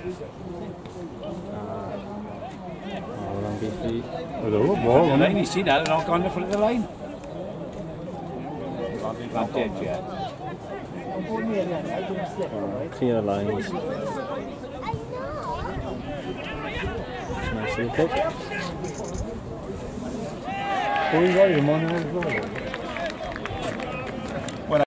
Oh, Wel, am beth i... Ydw, bo, hwnna. Ni that, I'll yn ogon y ffrdd y lein. Advantage, ie. Clear lines. Nice little pick. Pwy roi, y mon yn o'r